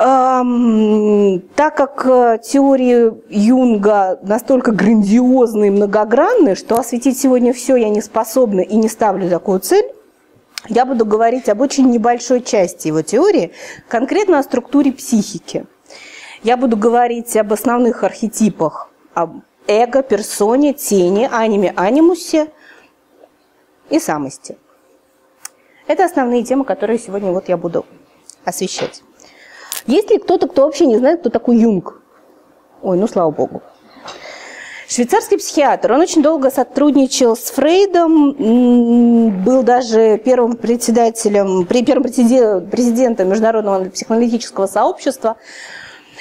Так как э, теории Юнга настолько грандиозны и многогранны, что осветить сегодня все я не способна и не ставлю такую цель, я буду говорить об очень небольшой части его теории, конкретно о структуре психики. Я буду говорить об основных архетипах, об эго, персоне, тени, аниме, анимусе и самости. Это основные темы, которые сегодня вот я буду освещать. Есть ли кто-то, кто вообще не знает, кто такой Юнг? Ой, ну слава богу. Швейцарский психиатр, он очень долго сотрудничал с Фрейдом, был даже первым председателем, первым президентом Международного психоаналитического сообщества.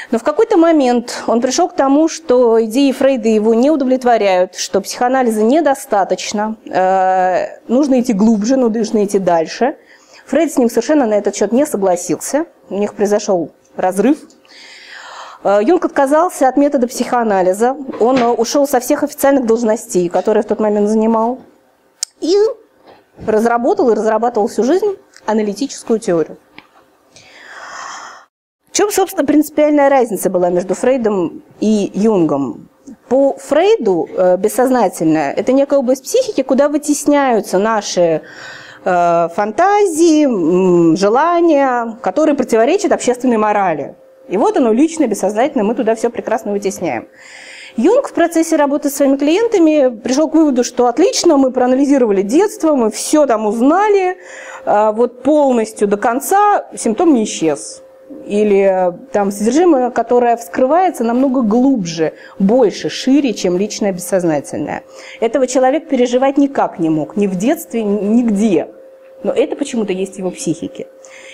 Но в какой-то момент он пришел к тому, что идеи Фрейда его не удовлетворяют, что психоанализа недостаточно, э, нужно идти глубже, нужно идти дальше. Фрейд с ним совершенно на этот счет не согласился, у них произошел разрыв, Э, Юнг отказался от метода психоанализа. Он э, ушел со всех официальных должностей, которые в тот момент занимал, и разработал и разрабатывал всю жизнь аналитическую теорию. В чем, собственно, принципиальная разница была между Фрейдом и Юнгом? По Фрейду э, бессознательное – это некая область психики, куда вытесняются наши фантазии, желания, которые противоречат общественной морали. И вот оно личное, бессознательное, мы туда все прекрасно вытесняем. Юнг в процессе работы с своими клиентами пришел к выводу, что отлично, мы проанализировали детство, мы все там узнали, а, вот полностью до конца симптом не исчез. Или там содержимое, которое вскрывается намного глубже, больше, шире, чем личное бессознательное. Этого человек переживать никак не мог, ни в детстве, нигде. Но это почему-то есть в его психике.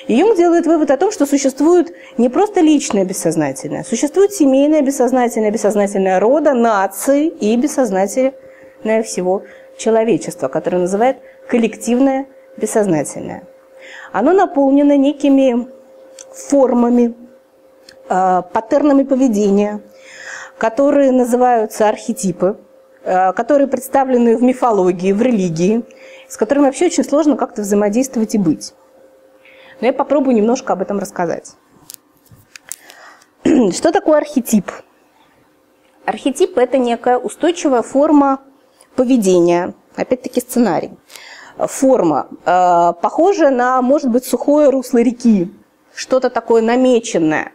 И Юнг делает вывод о том, что существует не просто личное бессознательное, существует семейное бессознательное, бессознательное рода, нации и бессознательное всего человечества, которое называет коллективное бессознательное. Оно наполнено некими формами, э, паттернами поведения, которые называются архетипы, э, которые представлены в мифологии, в религии, с которыми вообще очень сложно как-то взаимодействовать и быть. Но я попробую немножко об этом рассказать. Что такое архетип? Архетип – это некая устойчивая форма поведения, опять-таки сценарий. Форма, э, похожая на, может быть, сухое русло реки, что-то такое намеченное,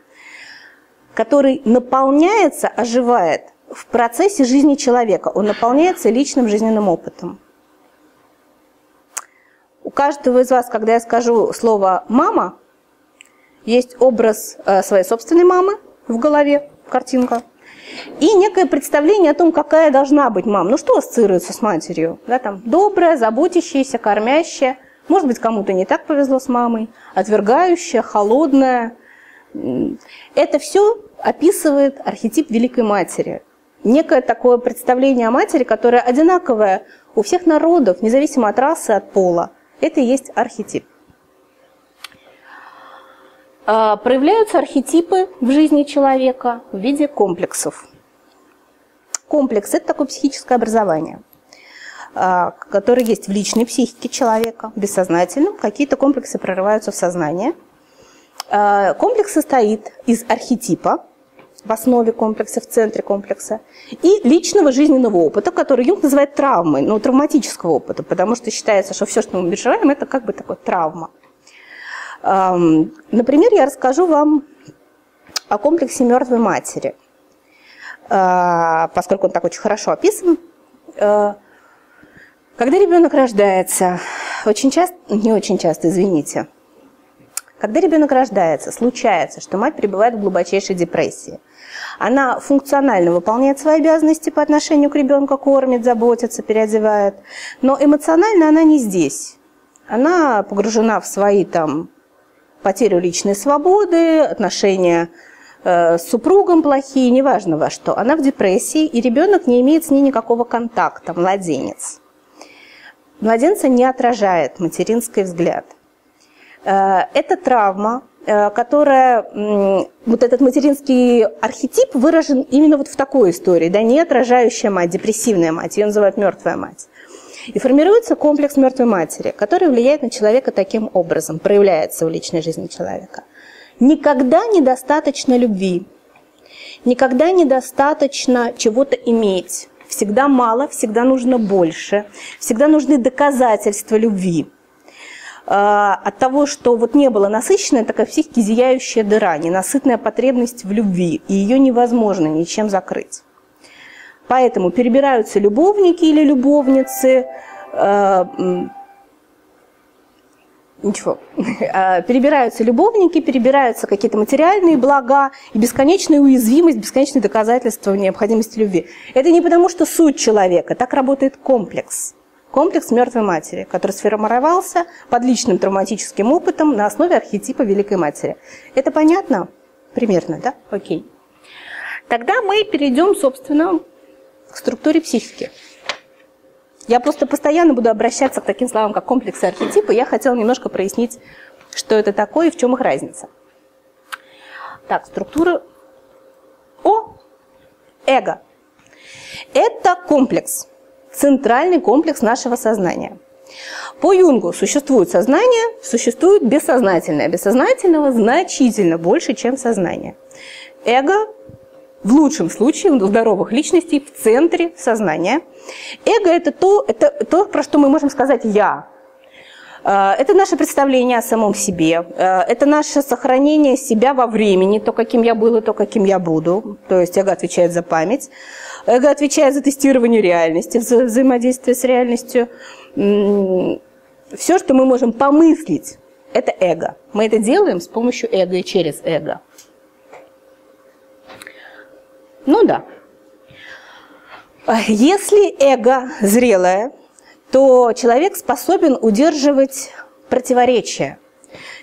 который наполняется, оживает в процессе жизни человека. Он наполняется личным жизненным опытом. У каждого из вас, когда я скажу слово «мама», есть образ э, своей собственной мамы в голове, картинка, и некое представление о том, какая должна быть мама. Ну, что ассоциируется с матерью? Да, там, добрая, заботящаяся, кормящая. Может быть, кому-то не так повезло с мамой. Отвергающая, холодная. Это все описывает архетип Великой Матери. Некое такое представление о матери, которое одинаковое у всех народов, независимо от расы, от пола. Это и есть архетип. А, проявляются архетипы в жизни человека в виде комплексов. Комплекс – это такое психическое образование, а, которое есть в личной психике человека, бессознательном. Какие-то комплексы прорываются в сознание. А, комплекс состоит из архетипа, в основе комплекса, в центре комплекса, и личного жизненного опыта, который Юнг называет травмой, ну, травматического опыта, потому что считается, что все, что мы переживаем, это как бы такая травма. Например, я расскажу вам о комплексе мертвой матери, а, поскольку он так очень хорошо описан. Когда ребенок рождается, очень часто, не очень часто, извините, когда ребенок рождается, случается, что мать пребывает в глубочайшей депрессии. Она функционально выполняет свои обязанности по отношению к ребенку, кормит, заботится, переодевает, но эмоционально она не здесь. Она погружена в свои там потерю личной свободы, отношения э, с супругом плохие, неважно во что. Она в депрессии, и ребенок не имеет с ней никакого контакта, младенец. Младенца не отражает материнский взгляд. Э, это травма, Э, которая, вот этот материнский архетип выражен именно вот в такой истории, да, не отражающая мать, депрессивная мать, ее называют мертвая мать. И формируется комплекс мертвой матери, который влияет на человека таким образом, проявляется в личной жизни человека. Никогда недостаточно любви. Никогда недостаточно чего-то иметь. Всегда мало, всегда нужно больше. Всегда нужны доказательства любви. А, от того, что вот не было насыщенная такая психики зияющая дыра, ненасытная потребность в любви, и ее невозможно ничем закрыть. Поэтому перебираются любовники или любовницы, а, Ничего. А, перебираются любовники, перебираются какие-то материальные блага и бесконечная уязвимость, бесконечные доказательства необходимости любви. Это не потому, что суть человека, так работает комплекс. Комплекс мертвой матери, который сформировался под личным травматическим опытом на основе архетипа Великой Матери. Это понятно? Примерно, да? Окей. Тогда мы перейдем, собственно, к структуре психики. Я просто постоянно буду обращаться к таким словам, как комплексы архетипы. Я хотела немножко прояснить, что это такое и в чем их разница. Так, структура... О! Эго. Это комплекс, центральный комплекс нашего сознания. По Юнгу существует сознание, существует бессознательное. Бессознательного значительно больше, чем сознание. Эго в лучшем случае у здоровых личностей в центре сознания. Эго это то, это то, про что мы можем сказать «я». Э, это наше представление о самом себе, э, это наше сохранение себя во времени, то, каким я был и то, каким я буду. То есть эго отвечает за память, эго отвечает за тестирование реальности, за взаимодействие с реальностью. Все, что мы можем помыслить, это эго. Мы это делаем с помощью эго и через эго. Ну да. Если эго зрелое, то человек способен удерживать противоречия.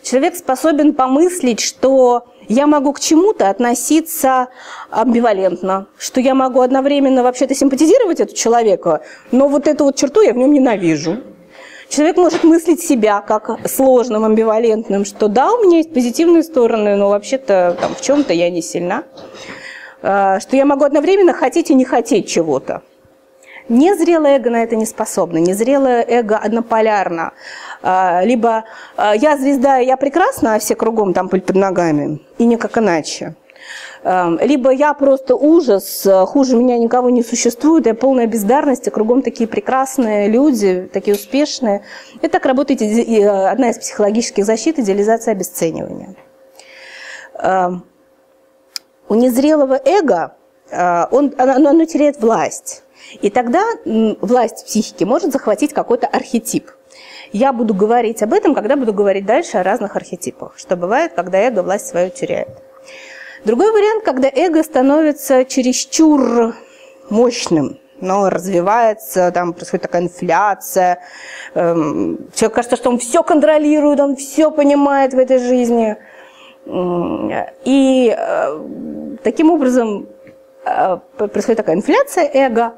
Человек способен помыслить, что я могу к чему-то относиться амбивалентно, что я могу одновременно вообще-то симпатизировать этому человеку, но вот эту вот черту я в нем ненавижу. Человек может мыслить себя как сложным, амбивалентным, что да, у меня есть позитивные стороны, но вообще-то в чем-то я не сильна. Э, что я могу одновременно хотеть и не хотеть чего-то. Незрелое эго на это не способно, незрелое эго однополярно. Э, либо э, я звезда, я прекрасна, а все кругом там под ногами, и никак иначе. Либо я просто ужас, хуже меня никого не существует, я полная бездарность, и кругом такие прекрасные люди, такие успешные. И так работает одна из психологических защит – идеализация обесценивания. У незрелого эго э, он, оно, оно теряет власть. И тогда власть психики может захватить какой-то архетип. Я буду говорить об этом, когда буду говорить дальше о разных архетипах, что бывает, когда эго власть свою теряет. Другой вариант, когда эго становится чересчур мощным, но развивается, там происходит такая инфляция. Эм, человек кажется, что он все контролирует, он все понимает в этой жизни. И э, таким образом э, происходит такая инфляция эго.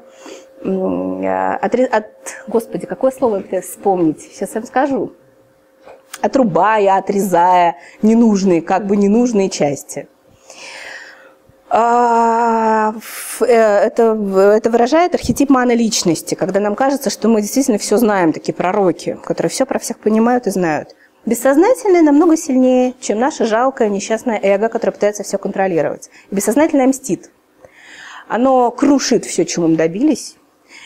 Э, от, от, господи, какое слово вспомнить? Сейчас я вам скажу. Отрубая, отрезая ненужные, как бы ненужные части. А, это, это выражает архетип моноличности, когда нам кажется, что мы действительно все знаем, такие пророки, которые все про всех понимают и знают. Бессознательное намного сильнее, чем наше жалкое несчастное эго, которое пытается все контролировать. бессознательное мстит. Оно крушит все, чего мы добились.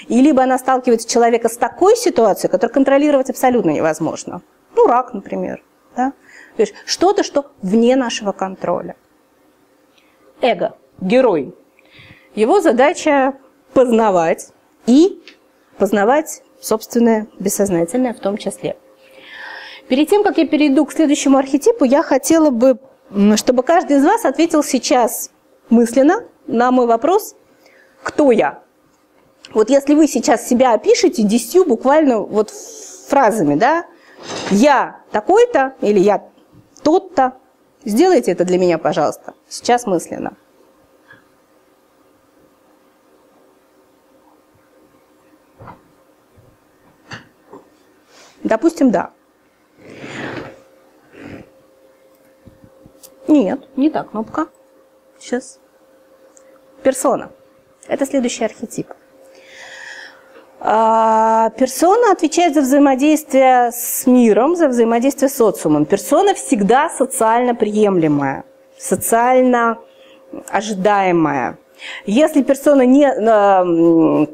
И либо она сталкивает человека с такой ситуацией, которую контролировать абсолютно невозможно. Ну, рак, например. Да? То есть что-то, что вне нашего контроля. Эго, герой. Его задача познавать и познавать собственное бессознательное в том числе. Перед тем, как я перейду к следующему архетипу, я хотела бы, чтобы каждый из вас ответил сейчас мысленно на мой вопрос «Кто я?». Вот если вы сейчас себя опишете десятью буквально вот фразами, да, «Я такой-то» или «Я тот-то», сделайте это для меня, пожалуйста, сейчас мысленно. Допустим, да. Нет, не та кнопка. Сейчас. Персона. Это следующий архетип. А, персона отвечает за взаимодействие с миром, за взаимодействие с социумом. Персона всегда социально приемлемая, социально ожидаемая. Если персона не а,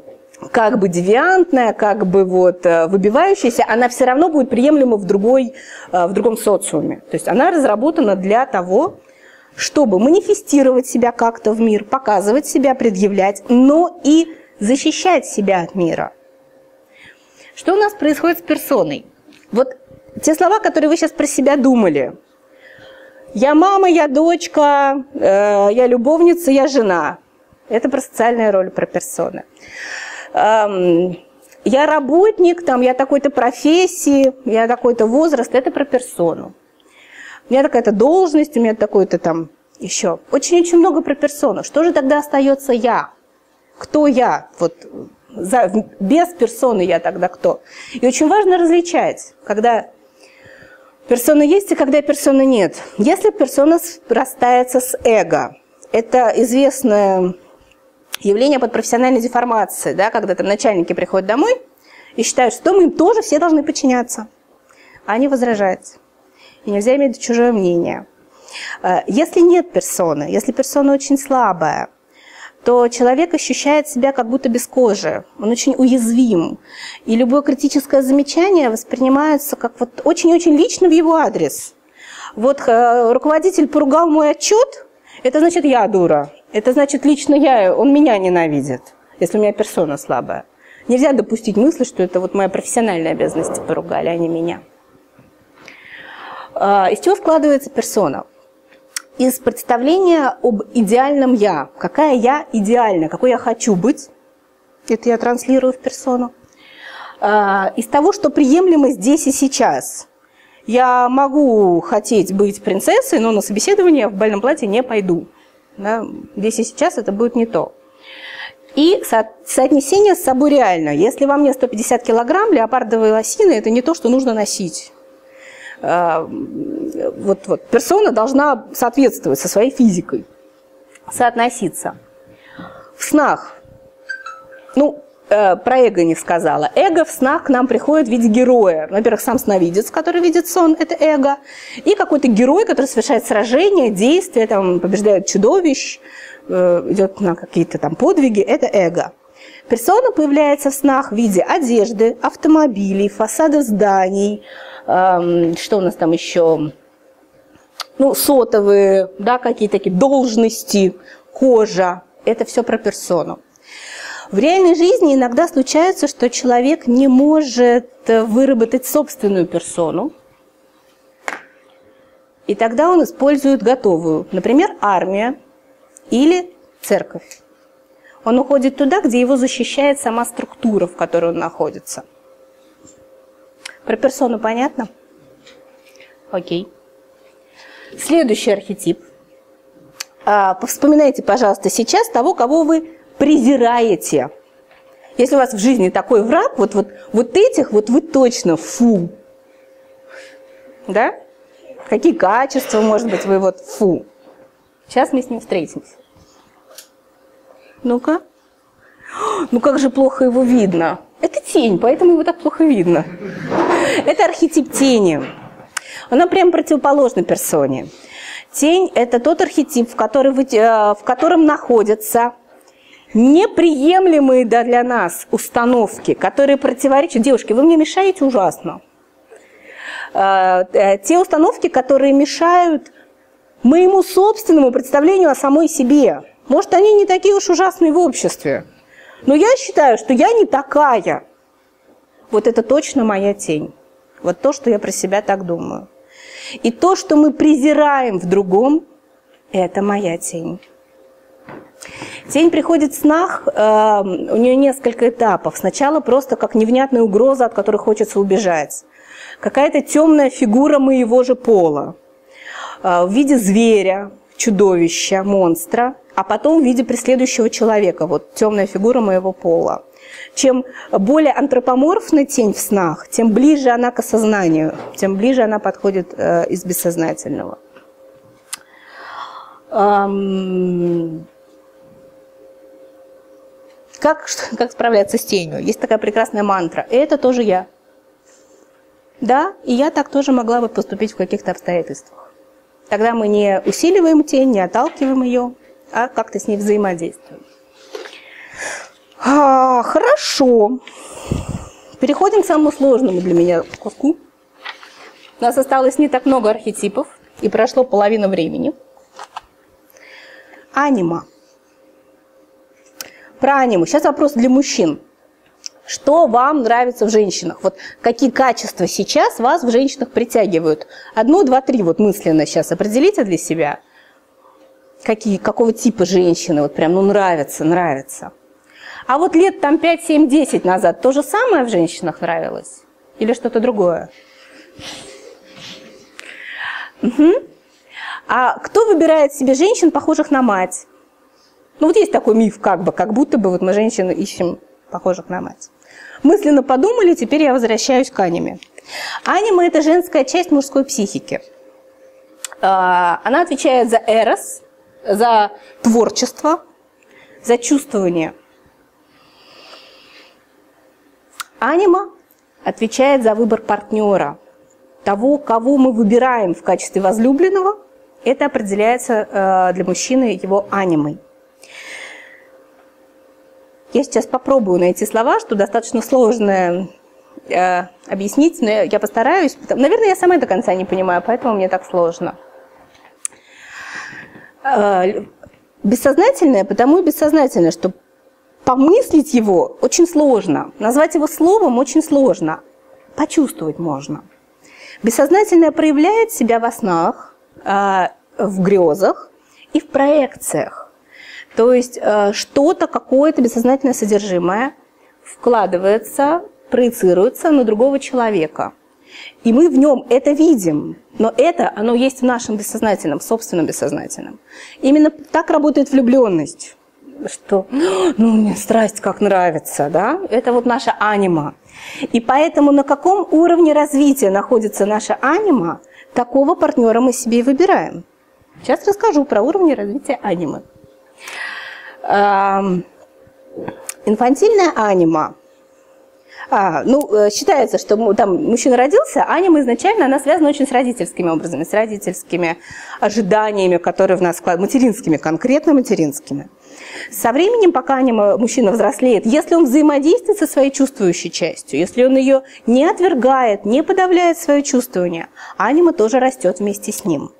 как бы девиантная, как бы вот э, выбивающаяся, она все равно будет приемлема в, другой, э, в другом социуме. То есть она разработана для того, чтобы манифестировать себя как-то в мир, показывать себя, предъявлять, но и защищать себя от мира. Что у нас происходит с персоной? Вот те слова, которые вы сейчас про себя думали. Я мама, я дочка, э, я любовница, я жена. Это про социальные роли, про персоны. Эм, я работник, там, я такой-то профессии, я такой-то возраст. Это про персону. У меня такая-то должность, у меня такой-то там еще. Очень-очень много про персону. Что же тогда остается я? Кто я? Вот за, без персоны я тогда кто? И очень важно различать, когда персона есть и когда персона нет. Если персона растается с эго, это известное явление под профессиональной деформацией, да, когда там начальники приходят домой и считают, что мы им тоже все должны подчиняться. А они возражают. И нельзя иметь чужое мнение. Э, если нет персоны, если персона очень слабая, то человек ощущает себя как будто без кожи. Он очень уязвим. И любое критическое замечание воспринимается как вот очень-очень лично в его адрес. Вот э, руководитель поругал мой отчет, это значит я дура. Это значит лично я, он меня ненавидит, если у меня персона слабая. Нельзя допустить мысли, что это вот моя профессиональная обязанность поругали, а не меня. Из чего складывается персона? Из представления об идеальном «я». Какая я идеальна, какой я хочу быть. Это я транслирую в персону. А, из того, что приемлемо здесь и сейчас. Я могу хотеть быть принцессой, но на собеседование в больном платье не пойду. Да? Здесь и сейчас это будет не то. И со соотнесение с собой реально. Если во мне 150 килограмм, леопардовые лосины – это не то, что нужно носить. А, вот, вот, персона должна соответствовать со своей физикой, соотноситься. В снах, ну, э, про эго не сказала. Эго в снах к нам приходит в виде героя. Во-первых, сам сновидец, который видит сон, это эго. И какой-то герой, который совершает сражения, действия, там, побеждает чудовищ, э, идет на какие-то там подвиги, это эго. Персона появляется в снах в виде одежды, автомобилей, фасадов зданий, эм, что у нас там еще, ну, сотовые, да, какие-то такие должности, кожа. Это все про персону. В реальной жизни иногда случается, что человек не может выработать собственную персону, и тогда он использует готовую, например, армия или церковь. Он уходит туда, где его защищает сама структура, в которой он находится. Про персону понятно? Окей. Следующий архетип. А, вспоминайте, пожалуйста, сейчас того, кого вы презираете. Если у вас в жизни такой враг, вот, вот, вот этих вот вы точно фу. Да? Какие качества, может быть, вы вот фу. Сейчас мы с ним встретимся. Ну-ка. Ну как же плохо его видно. Это тень, поэтому его так плохо видно. Это архетип тени. Она прям противоположна персоне. Тень – это тот архетип, в, который вы, э, в котором находятся неприемлемые для нас установки, которые противоречат... Девушки, вы мне мешаете ужасно. Э, э, те установки, которые мешают моему собственному представлению о самой себе. Может, они не такие уж ужасные в обществе. Но я считаю, что я не такая. Вот это точно моя тень. Вот то, что я про себя так думаю. И то, что мы презираем в другом, это моя тень. Тень приходит в снах, э, у нее несколько этапов. Сначала просто как невнятная угроза, от которой хочется убежать. Какая-то темная фигура моего же пола. Э, в виде зверя, чудовища, монстра, а потом в виде преследующего человека, вот темная фигура моего пола. Чем более антропоморфна тень в снах, тем ближе она к осознанию, тем ближе она подходит э, из бессознательного. Как, как справляться с тенью? Есть такая прекрасная мантра. Это тоже я. Да, и я так тоже могла бы поступить в каких-то обстоятельствах. Тогда мы не усиливаем тень, не отталкиваем ее, а как-то с ней взаимодействуем. А, хорошо. Переходим к самому сложному для меня куску. У нас осталось не так много архетипов, и прошло половина времени. Анима. Про аниму. Сейчас вопрос для мужчин. Что вам нравится в женщинах? Вот какие качества сейчас вас в женщинах притягивают? Одно, два, три вот мысленно сейчас определите для себя. Какие, какого типа женщины вот прям ну нравится, нравится. А вот лет там 5, 7, 10 назад то же самое в женщинах нравилось? Или что-то другое? Угу. А кто выбирает себе женщин, похожих на мать? Ну вот есть такой миф, как бы, как будто бы вот мы женщин ищем похожих на мать. Мысленно подумали, теперь я возвращаюсь к аниме. Аниме – это женская часть мужской психики. А, она отвечает за эрос, за творчество, за чувствование. Анима отвечает за выбор партнера, того, кого мы выбираем в качестве возлюбленного. Это определяется э, для мужчины его анимой. Я сейчас попробую найти слова, что достаточно сложное э, объяснить, но я постараюсь. Наверное, я сама до конца не понимаю, поэтому мне так сложно. Э, бессознательное, потому и бессознательное, что помыслить его очень сложно, назвать его словом очень сложно, почувствовать можно. Бессознательное проявляет себя во снах, э, в грезах и в проекциях. То есть э, что-то, какое-то бессознательное содержимое вкладывается, проецируется на другого человека. И мы в нем это видим, но это, оно есть в нашем бессознательном, собственном бессознательном. Именно так работает влюбленность что ну, мне страсть как нравится, да, это вот наша анима. И поэтому на каком уровне развития находится наша анима, такого партнера мы себе и выбираем. Сейчас расскажу про уровни развития анимы. Инфантильная анима. А, ну, э, считается, что там мужчина родился, а анима изначально, она связана очень с родительскими образами, с родительскими ожиданиями, которые в нас складывают, материнскими, конкретно материнскими. Со временем, пока анима, мужчина взрослеет, если он взаимодействует со своей чувствующей частью, если он ее не отвергает, не подавляет свое чувствование, анима тоже растет вместе с ним.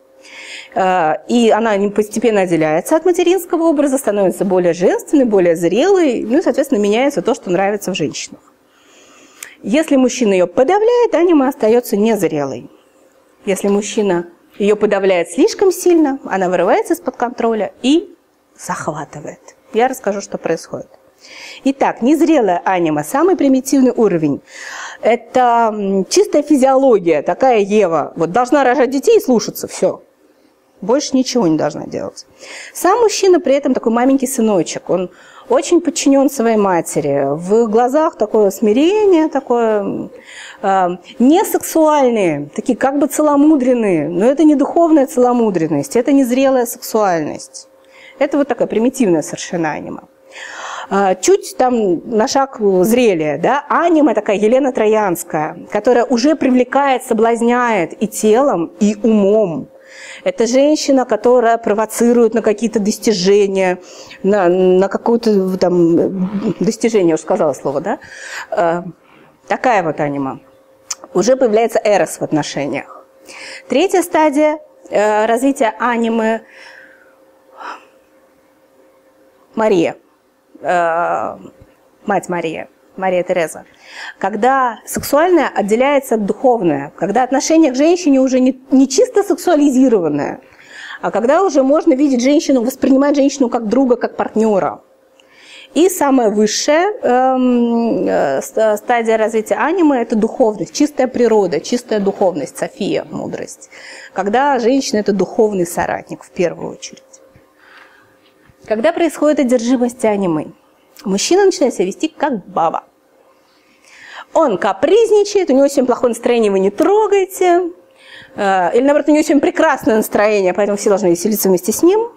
Э, и она постепенно отделяется от материнского образа, становится более женственной, более зрелой, ну и, соответственно, меняется то, что нравится в женщинах. Если мужчина ее подавляет, анима остается незрелой. Если мужчина ее подавляет слишком сильно, она вырывается из-под контроля и захватывает. Я расскажу, что происходит. Итак, незрелая анима, самый примитивный уровень. Это чистая физиология, такая Ева. Вот должна рожать детей и слушаться, все. Больше ничего не должна делать. Сам мужчина при этом такой маленький сыночек. Он очень подчинен своей матери. В глазах такое смирение, такое э, не сексуальные, такие как бы целомудренные. Но это не духовная целомудренность, это не зрелая сексуальность. Это вот такая примитивная совершенно анима. А, чуть там на шаг зрелее, да, анима такая Елена Троянская, которая уже привлекает, соблазняет и телом, и умом. Это женщина, которая провоцирует на какие-то достижения, на, на какое-то там достижение, уже сказала слово, да? Э, такая вот анима. Уже появляется эрос в отношениях. Третья стадия э, развития анимы Мария, э, мать Мария, Мария Тереза когда сексуальное отделяется от духовное, когда отношение к женщине уже не, не чисто сексуализированное, а когда уже можно видеть женщину, воспринимать женщину как друга, как партнера. И самая высшая эм, э, стадия развития анимы – это духовность, чистая природа, чистая духовность, София, мудрость. Когда женщина – это духовный соратник в первую очередь. Когда происходит одержимость анимой, мужчина начинает себя вести как баба. Он капризничает, у него сегодня плохое настроение, вы не трогайте. Э, или, наоборот, у него сегодня прекрасное настроение, поэтому все должны веселиться вместе с ним.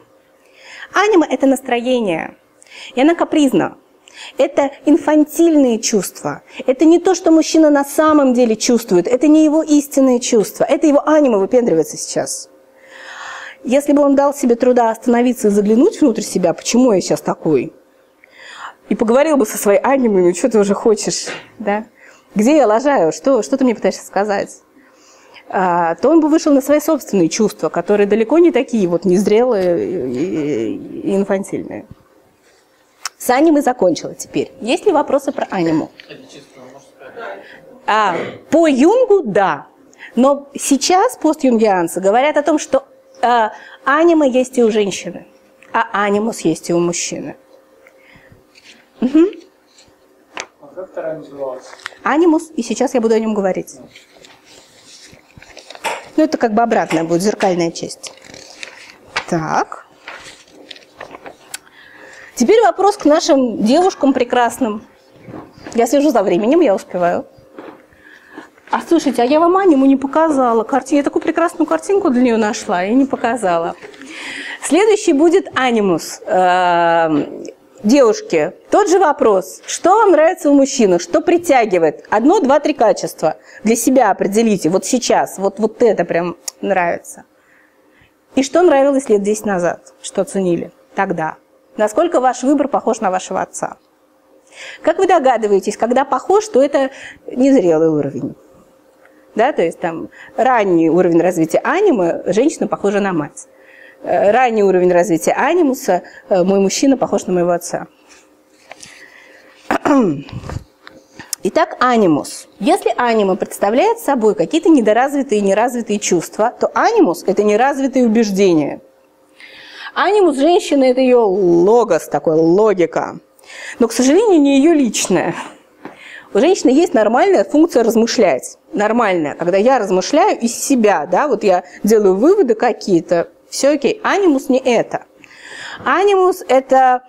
Анима – это настроение. И она капризна. Это инфантильные чувства. Это не то, что мужчина на самом деле чувствует. Это не его истинные чувства. Это его анима выпендривается сейчас. Если бы он дал себе труда остановиться и заглянуть внутрь себя, почему я сейчас такой, и поговорил бы со своей анимой, ну что ты уже хочешь, да? Где я лажаю? Что, что ты мне пытаешься сказать? А, то он бы вышел на свои собственные чувства, которые далеко не такие вот незрелые и инфантильные. С анимой закончила теперь. Есть ли вопросы про аниму? А, по Юнгу – да. Но сейчас постюнгианцы говорят о том, что э, анима есть и у женщины, а анимус есть и у мужчины. Угу. Как вторая называлась? Анимус, и сейчас я буду о нем говорить. Ну, это как бы обратная будет, зеркальная часть. Так. Теперь вопрос к нашим девушкам прекрасным. Я слежу за временем, я успеваю. А слушайте, а я вам аниму не показала. Карти... Я такую прекрасную картинку для нее нашла и не показала. Следующий будет анимус. Девушки, тот же вопрос. Что вам нравится у мужчины? Что притягивает? Одно, два, три качества. Для себя определите. Вот сейчас. Вот, вот это прям нравится. И что нравилось лет 10 назад? Что ценили тогда? Насколько ваш выбор похож на вашего отца? Как вы догадываетесь, когда похож, то это незрелый уровень. Да, то есть там ранний уровень развития анимы, женщина похожа на мать. Э, ранний уровень развития анимуса, э, мой мужчина похож на моего отца. Итак, анимус. Если анима представляет собой какие-то недоразвитые и неразвитые чувства, то анимус – это неразвитые убеждения – Анимус женщины – это ее логос, такой логика. Но, к сожалению, не ее личная. У женщины есть нормальная функция размышлять. Нормальная, когда я размышляю из себя, да, вот я делаю выводы какие-то, все окей. Анимус не это. Анимус – это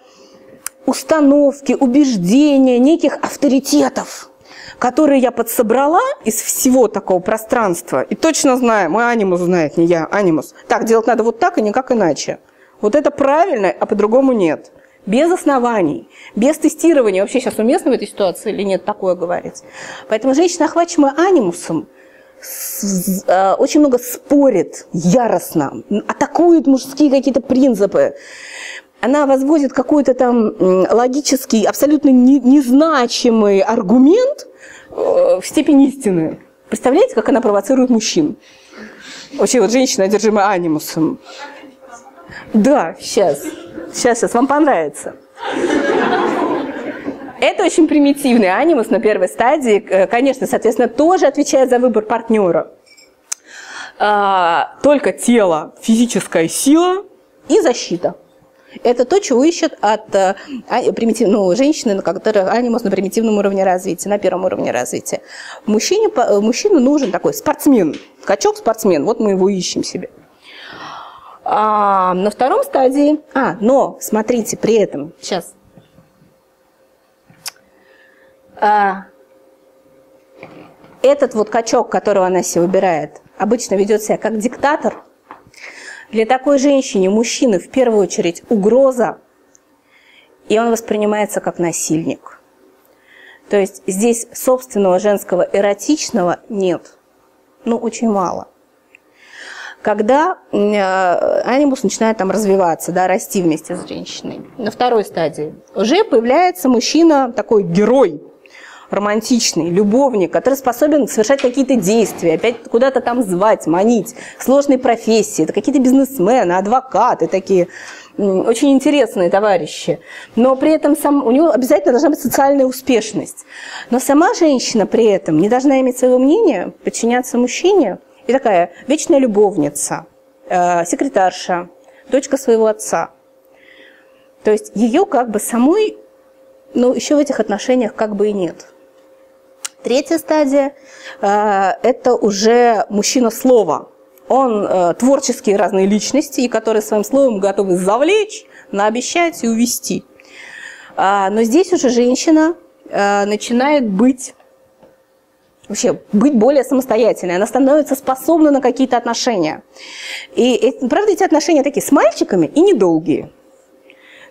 установки, убеждения неких авторитетов, которые я подсобрала из всего такого пространства. И точно знаю, мой анимус знает, не я, анимус. Так, делать надо вот так и никак иначе. Вот это правильно, а по-другому нет. Без оснований, без тестирования. Вообще сейчас уместно в этой ситуации или нет такое говорить? Поэтому женщина, охваченная анимусом, очень много спорит яростно, атакует мужские какие-то принципы. Она возводит какой-то там логический, абсолютно незначимый аргумент э, в степень истины. Представляете, как она провоцирует мужчин? Вообще вот женщина, одержимая анимусом. Да, сейчас. Сейчас, сейчас, вам понравится. Это очень примитивный анимус на первой стадии. Э, конечно, соответственно, тоже отвечает за выбор партнера. А, только тело, физическая сила и защита. Это то, чего ищет от а, примитив, ну, женщины, которая анимус на примитивном уровне развития, на первом уровне развития. Мужчине, мужчине нужен такой спортсмен, качок-спортсмен, вот мы его ищем себе. А на втором стадии, а, но смотрите, при этом, сейчас, а, этот вот качок, которого она себе выбирает, обычно ведет себя как диктатор. Для такой женщины мужчины в первую очередь угроза, и он воспринимается как насильник. То есть здесь собственного женского эротичного нет, ну очень мало когда э, анимус начинает там развиваться, да, расти вместе с женщиной. На второй стадии уже появляется мужчина, такой герой, романтичный, любовник, который способен совершать какие-то действия, опять куда-то там звать, манить, сложные профессии, это какие-то бизнесмены, адвокаты такие, очень интересные товарищи. Но при этом сам, у него обязательно должна быть социальная успешность. Но сама женщина при этом не должна иметь своего мнения, подчиняться мужчине – и такая вечная любовница, э, секретарша, дочка своего отца. То есть ее как бы самой, ну, еще в этих отношениях как бы и нет. Третья стадия э, – это уже мужчина слова. Он э, творческие разные личности, которые своим словом готовы завлечь, наобещать и увести. А, но здесь уже женщина начинает быть вообще быть более самостоятельной, она становится способна на какие-то отношения. И, правда, эти отношения такие с мальчиками и недолгие.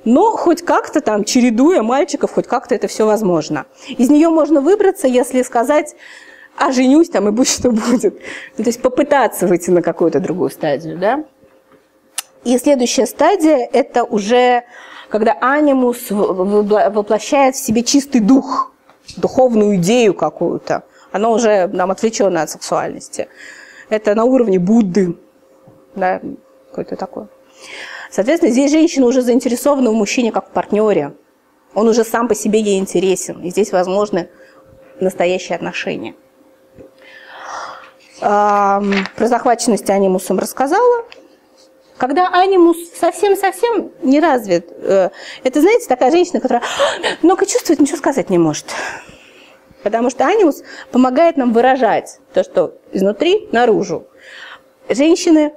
Но хоть как-то там, чередуя мальчиков, хоть как-то это все возможно. Из нее можно выбраться, если сказать, а женюсь там и будь что будет. Ну, то есть попытаться выйти на какую-то другую стадию, да. И следующая стадия – это уже когда анимус воплощает в себе чистый дух, духовную идею какую-то. Оно уже нам отвлечено от сексуальности. Это на уровне Будды, да, какой-то такой. Соответственно, здесь женщина уже заинтересована в мужчине как в партнере. Он уже сам по себе ей интересен. И здесь возможны настоящие отношения. Про захваченность анимусом рассказала. Когда анимус совсем-совсем не развит, э, это, знаете, такая женщина, которая много чувствует, ничего сказать не может. Потому что анимус помогает нам выражать то, что изнутри наружу. Женщины,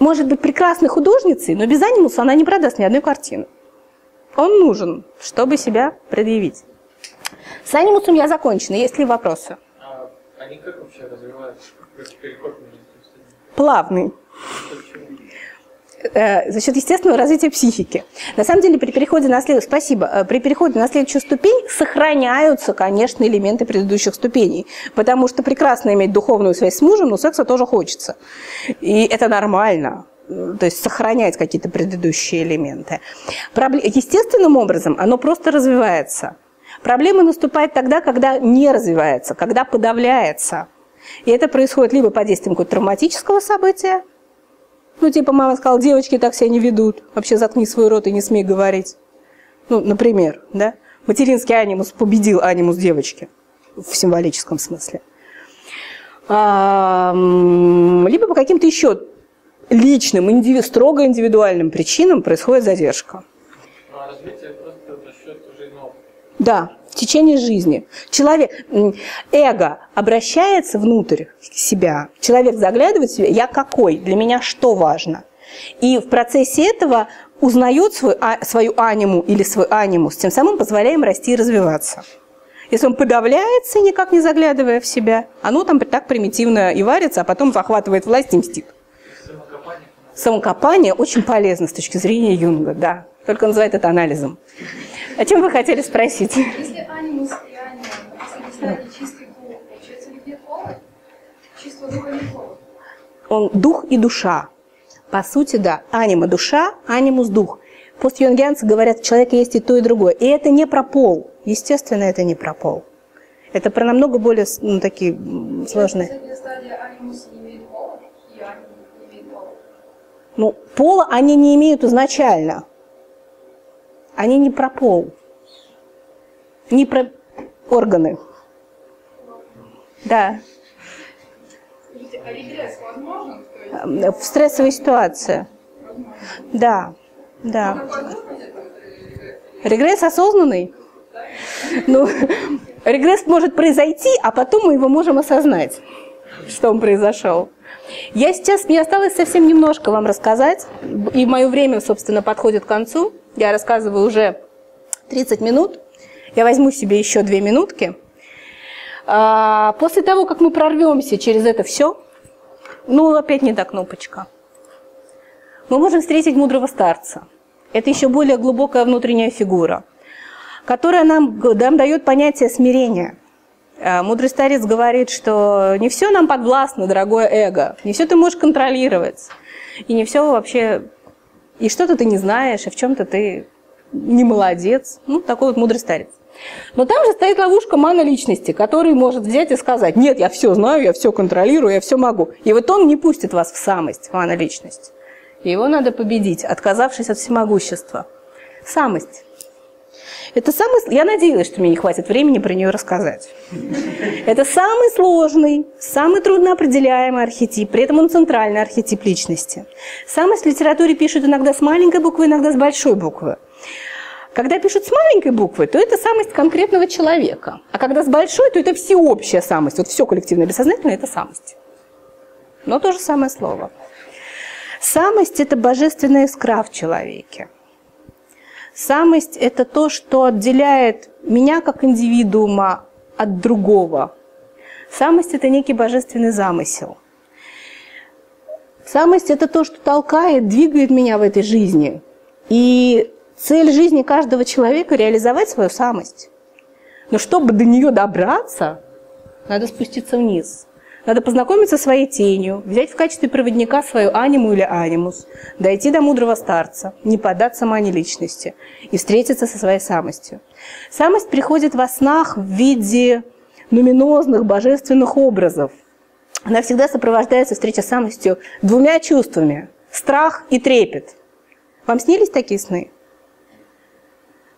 может быть, прекрасной художницей, но без анимуса она не продаст ни одной картины. Он нужен, чтобы себя предъявить. С анимусом я закончена. Есть ли вопросы? А они как вообще развиваются? Плавный. Э, за счет естественного развития психики. На самом деле при переходе на след... спасибо, э, при переходе на следующую ступень сохраняются, конечно, элементы предыдущих ступеней, потому что прекрасно иметь духовную связь с мужем, но секса тоже хочется. И это нормально то есть сохранять какие-то предыдущие элементы. Естественным образом оно просто развивается. Проблема наступает тогда, когда не развивается, когда подавляется. И это происходит либо под действием какого-то травматического события, ну, типа мама сказала, девочки так себя не ведут, вообще заткни свой рот и не смей говорить. Ну, например, да? Материнский анимус победил анимус девочки в символическом смысле. А, либо по каким-то еще личным, индиви, строго индивидуальным причинам происходит задержка. Ну, а развитие просто за счет уже нового. Да, в течение жизни. Человек, эго обращается внутрь себя, человек заглядывает в себя, я какой, для меня что важно. И в процессе этого узнает свой, а, свою аниму или свой анимус, тем самым позволяем расти и развиваться. Если он подавляется, никак не заглядывая в себя, оно там так примитивно и варится, а потом захватывает власть и мстит. Самокопание. Самокопание очень полезно с точки зрения Юнга, да. Только называет это анализом. О чем вы хотели спросить? Если анимус и анима, если чистый дух, получается нет пола? Чистого духа. Он дух и душа. По сути, да. Анима – душа, анимус – дух. Постюнгианцы говорят, у человека есть и то, и другое. И это не про пол. Естественно, это не про пол. Это про намного более ну, такие сложные. Ну, пола они не имеют изначально. Они не про пол, не про органы. Да. В стрессовой ситуации. Да, да. Регресс осознанный? Ну, регресс может произойти, а потом мы его можем осознать, что он произошел. Я сейчас, мне осталось совсем немножко вам рассказать, и мое время, собственно, подходит к концу. Я рассказываю уже 30 минут. Я возьму себе еще две минутки. А, После того, как мы прорвемся через это все, ну, опять не та кнопочка, мы можем встретить мудрого старца. Это еще более глубокая внутренняя фигура, которая нам, нам дает понятие смирения. Э, Мудрый старец говорит, что не все нам подвластно, дорогое эго, не все ты можешь контролировать, и не все вообще, и что-то ты не знаешь, и в чем-то ты не молодец. Ну, такой вот мудрый старец. Но там же стоит ловушка мана личности, который может взять и сказать, нет, я все знаю, я все контролирую, я все могу. И вот он не пустит вас в самость, мана личность. Его надо победить, отказавшись от всемогущества. Самость. Это самый... Я надеялась, что мне не хватит времени про нее рассказать. Это самый сложный, самый трудноопределяемый архетип, при этом он центральный архетип личности. Самость в литературе пишут иногда с маленькой буквы, иногда с большой буквы. Когда пишут с маленькой буквы, то это самость конкретного человека. А когда с большой, то это всеобщая самость. Вот все коллективное бессознательное – это самость. Но то же самое слово. Самость – это божественная искра в человеке. Самость – это то, что отделяет меня как индивидуума от другого. Самость – это некий божественный замысел. Самость – это то, что толкает, двигает меня в этой жизни. И Цель жизни каждого человека – реализовать свою самость. Но чтобы до нее добраться, надо спуститься вниз. Надо познакомиться со своей тенью, взять в качестве проводника свою аниму или анимус, дойти до мудрого старца, не поддаться мане личности и встретиться со своей самостью. Самость приходит во снах в виде нуминозных божественных образов. Она всегда сопровождается встреча с самостью двумя чувствами – страх и трепет. Вам снились такие сны?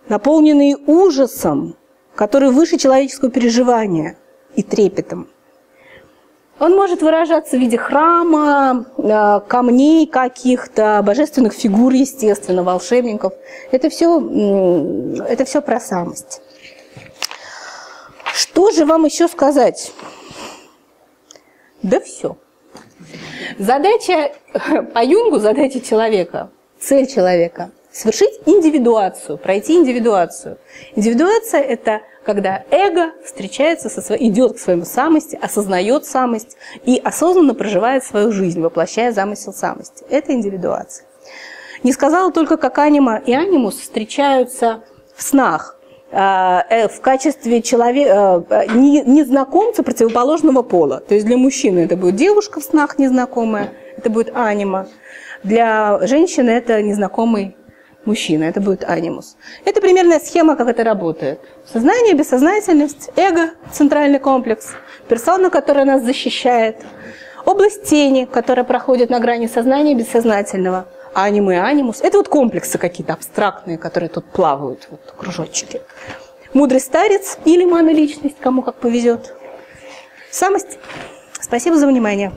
Наполненные ужасом, который выше человеческого переживания и трепетом. Он может выражаться в виде храма, э, камней каких-то, божественных фигур, естественно, волшебников. Это все, это все про самость. Что же вам еще сказать? Да все. Задача по Юнгу, задача человека, цель человека – совершить индивидуацию, пройти индивидуацию. Индивидуация – это когда эго встречается со своей, идет к своему самости, осознает самость и осознанно проживает свою жизнь, воплощая замысел самости. Это индивидуация. Не сказала только, как анима и анимус встречаются в снах а, э, в качестве человека, э, незнакомца противоположного пола. То есть для мужчины это будет девушка в снах незнакомая, это будет анима. Для женщины это незнакомый мужчина, это будет анимус. Это примерная схема, как это работает. Сознание, бессознательность, эго, центральный комплекс, персона, которая нас защищает, область тени, которая проходит на грани сознания и бессознательного, аниму и анимус. Это вот комплексы какие-то абстрактные, которые тут плавают, вот кружочки. Мудрый старец или моноличность, кому как повезет. Самость. Спасибо за внимание.